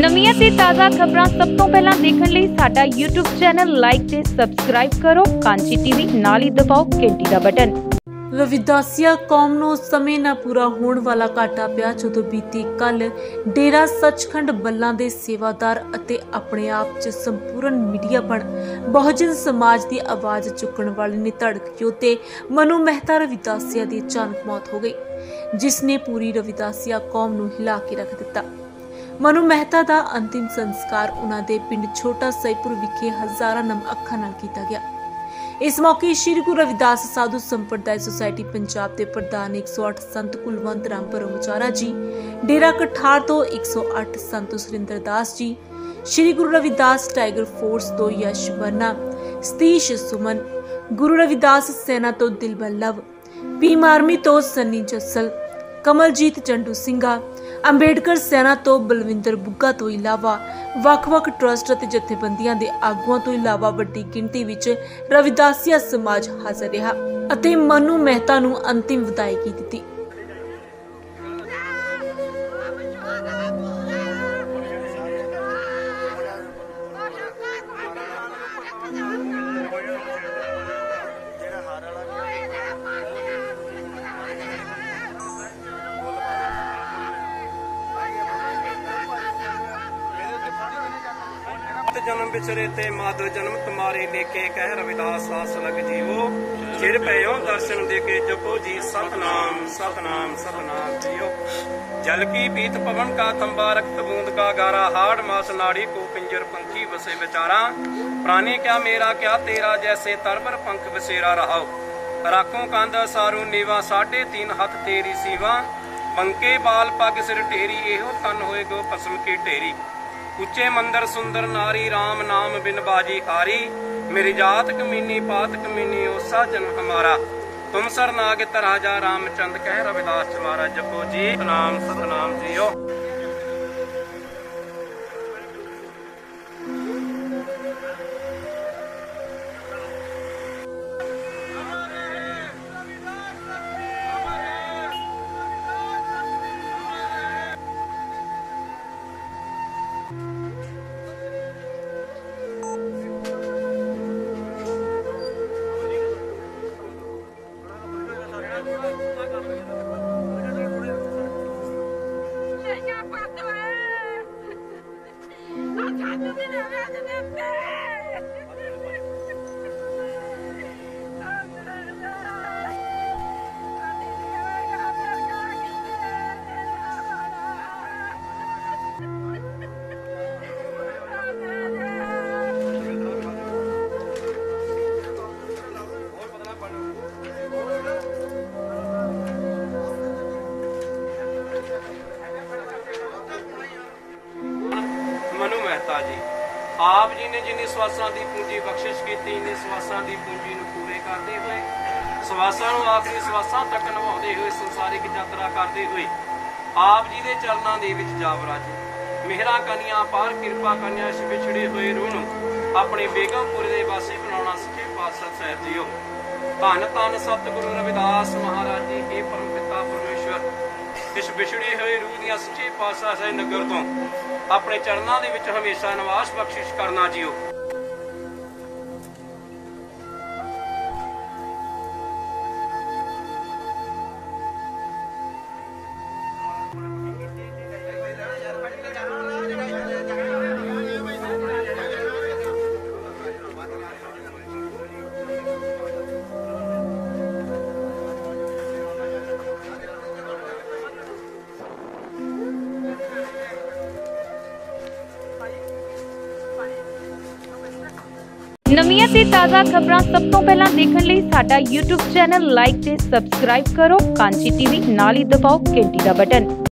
ਨਵੀਆਂ ਤੇ ਤਾਜ਼ਾ ਖਬਰਾਂ ਸਭ ਤੋਂ ਪਹਿਲਾਂ ਦੇਖਣ ਲਈ ਸਾਡਾ YouTube ਚੈਨਲ ਲਾਈਕ ਤੇ ਸਬਸਕ੍ਰਾਈਬ ਕਰੋ। ਕਾਂਚੀ ਟੀਵੀ ਨਾਲ ਹੀ ਦਬਾਓ ਘੰਟੀ ਦਾ ਬਟਨ। ਰਵਿਦਾਸੀਆ, ਕੌਮ ਨੂੰ ਸਮੇਂ ਨਾ ਪੂਰਾ ਹੋਣ ਵਾਲਾ ਘਾਟਾ ਪਿਆ ਜਦੋਂ ਬੀਤੀ ਕੱਲ ਡੇਰਾ ਸੱਚਖੰਡ ਬੱਲਾਂ ਦੇ ਸੇਵਾਦਾਰ ਅਤੇ ਆਪਣੇ ਆਪ 'ਚ ਸੰਪੂਰਨ ਮੀਡੀਆ ਬਣ ਬਹੁਜਨ ਸਮਾਜ ਦੀ ਆਵਾਜ਼ ਚੁੱਕਣ ਵਾਲੇ ਨੇ ਧੜਕ ਯੋਧੇ ਮਨੂ ਮਹਿਤਾ ਰਵਿਦਾਸੀਆ ਦੀ ਅਚਾਨਕ ਮੌਤ ਹੋ ਗਈ, ਜਿਸ ਨੇ ਪੂਰੀ ਰਵਿਦਾਸੀਆ ਕੌਮ ਨੂੰ ਹਿਲਾ ਕੇ ਰੱਖ ਦਿੱਤਾ। ਮਨੂ ਮਹਿਤਾ ਦਾ ਅੰਤਿਮ ਸੰਸਕਾਰ ਉਹਨਾਂ ਦੇ ਪਿੰਡ ਛੋਟਾ ਸਈਪੁਰ ਵਿਖੇ ਹਜ਼ਾਰਾਂ ਨਮ ਅੱਖਾਂ ਨਾਲ ਕੀਤਾ ਗਿਆ। ਇਸ ਮੌਕੇ ਸ੍ਰੀ ਗੁਰੂ ਰਵਿਦਾਸ ਸਾਧੂ ਸੰਪਰਦਾਇ ਸੁਸਾਇਟੀ ਪੰਜਾਬ ਦੇ ਪ੍ਰਧਾਨ 108 ਸੰਤ ਕੁਲਵੰਤ ਰਾਮ ਪਰਮਚਾਰਾ ਜੀ, ਡੇਰਾ ਕਠਾਰ ਤੋਂ 108 ਸੰਤ ਸੁਰਿੰਦਰ ਦਾਸ ਜੀ, ਸ੍ਰੀ ਗੁਰੂ ਰਵਿਦਾਸ ਟਾਈਗਰ ਫੋਰਸ ਤੋਂ ਯਸ਼ ਵਰਨਾ, ਸਤੀਸ਼ ਸੁਮਨ, ਗੁਰੂ ਰਵਿਦਾਸ ਸੈਨਾ ਤੋਂ ਦਿਲਬਰ ਲਵ, ਭੀਮ ਆਰਮੀ ਤੋਂ ਸੰਨੀ ਜੱਸਲ, ਕਮਲਜੀਤ ਚੰਡੂ ਸਿੰਘਾ ਅੰਬੇਡਕਰ ਸੈਨਾ ਤੋਂ ਬਲਵਿੰਦਰ ਬੁੱਗਾ ਤੋਂ ਇਲਾਵਾ ਵੱਖ-ਵੱਖ ਟਰਸਟ ਅਤੇ ਜਥੇਬੰਦੀਆਂ ਦੇ ਆਗੂਆਂ ਤੋਂ ਇਲਾਵਾ ਵੱਡੀ ਗਿਣਤੀ ਵਿੱਚ ਰਵਿਦਾਸੀਆ ਸਮਾਜ ਹਾਜ਼ਰ ਰਿਹਾ ਅਤੇ ਮਨੂ ਮਹਿਤਾ ਨੂੰ ਅੰਤਿਮ ਵਿਦਾਇਗੀ ਦਿੱਤੀ। ਜਨਮ ਵਿਚਰੇ ਤੇ ਮਾਧੋ ਜਨਮ ਤੁਮਾਰੇ ਲੇਕੇ ਕਹਿ, ਰਵਿਦਾਸ ਆਸ ਲਗ ਜੀਵੋ। ਚਿਰ ਪਇਓ ਦਰਸ਼ਨ ਦੇ ਕੇ ਜਪੋ ਜੀ। ਸਤਨਾਮ ਸਤਨਾਮ ਸਤਨਾਮ ਜੀਓ। ਜਲ ਕੀ ਪੀਤ ਪਵਨ ਕਾ ਤੰਬਾ ਰਕਤ ਬੂੰਦ ਕਾ ਗਾਰਾ ਹਾੜ ਮਾਸ ਨਾੜੀ ਕੋ ਪਿੰਜਰ ਪੰਖੀ ਵਸੇ ਵਿਚਾਰਾ। ਪ੍ਰਾਨੀ ਕਿਆ ਮੇਰਾ ਕਿਆ ਤੇਰਾ ਜੈਸੇ ਤਰਵਰ ਪੰਖ ਵਸੇਰਾ ਰਹਾਓ ਰਾਖੋਂ ਕੰਦ ਸਾਰੂ ਨੀਵਾ ਸਾਢੇ ਤਿੰਨ ਹੱਥ ਤੇਰੀ ਸੀਵਾ। ਪੰਕੇ ਬਾਲ ਪੱਗ ਸਿਰ ਢੇਰੀ, ਇਹੋ ਤਨ ਹੋਏ ਗੋ ਪਸਮ ਕੀ ਢੇਰੀ। ਉੱਚੇ ਮੰਦਰ ਸੁੰਦਰ ਨਾਰੀ RAM ਨਾਮ ਬਿਨ ਬਾਜੀ ਹਾਰੀ। ਮੇਰੀ ਜਾਤ ਕਮੀਨੀ, ਪਾਤ ਕਮੀਨੀ, ਓਸਾ ਜਨ ਹਮਾਰਾ। ਤੁਮ ਸਰਨਾਗਤ ਰਾਜਾ ਰਾਮਚੰਦ, ਕਹਿ ਰਵਿਦਾਸ ਚਮਾਰਾ ਜਪੋ ਜੀ। ਨਾਮ ਸਤਨਾਮ ਜੀਓ। Leia pato é! Não canto de nada de Manu ji. ਆਪ ਜੀ ਨੇ ਜਿੰਨੀ ਸਵਾਸਾਂ ਦੀ ਪੂੰਜੀ ਬਖਸ਼ਿਸ਼ ਕੀਤੀ ਨੇ ਸਵਾਸਾਂ ਦੀ ਪੂੰਜੀ ਨੂੰ ਪੂਰੇ ਕਰਦੇ ਹੋਏ, ਸਵਾਸਾਂ ਨੂੰ ਆਖਰੀ ਸਵਾਸਾਂ ਤੱਕ ਨਿਭਾਉਂਦੇ ਹੋਏ, ਸੰਸਾਰਿਕ ਯਾਤਰਾ ਕਰਦੇ ਹੋਏ, ਆਪ ਜੀ ਦੇ ਚਰਨਾਂ ਦੇ ਵਿੱਚ ਜਾ ਜੀ ਮਿਹਰਾਂ ਕਨੀਆਂ ਪਾਰ ਕਿਰਪਾ ਕਨੀਆਂ ਇਸ ਹੋਏ ਰੂਹ ਨੂੰ ਆਪਣੇ ਬੇਗਮਪੁਰ ਦੇ ਵਾਸੀ ਬਣਾਉਣਾ ਸਿੱਖੇ ਪਾਤਸ਼ਾਹ ਸਾਹਿਬ ਜੀਓ। ਧੰਨ ਧੰਨ ਸਤਿਗੁਰੂ ਰਵਿਦਾਸ ਮਹਾਰਾਜ ਜੀ ਇਹ ਪਰਮ ਇਸ ਵਿਛੜੇ ਹੋਏ ਰੂਹ ਦੀਆਂ ਸੱਚੇ ਪਾਤਸ਼ਾਹ ਸਾਹਿਬ ਨਗਰ ਤੋਂ ਆਪਣੇ ਚਰਨਾਂ ਦੇ ਵਿੱਚ ਹਮੇਸ਼ਾ ਨਿਵਾਸ ਬਖਸ਼ਿਸ਼ ਕਰਨਾ ਜੀਓ। ਨਵੀਆਂ ਤੇ ਤਾਜ਼ਾ ਖਬਰਾਂ ਸਭ ਤੋਂ ਪਹਿਲਾਂ ਦੇਖਣ ਲਈ ਸਾਡਾ YouTube ਚੈਨਲ ਲਾਈਕ ਤੇ ਸਬਸਕ੍ਰਾਈਬ ਕਰੋ, ਕਾਂਚੀ ਟੀਵੀ ਨਾਲ ਹੀ ਦਬਾਓ ਘੰਟੀ ਦਾ ਬਟਨ।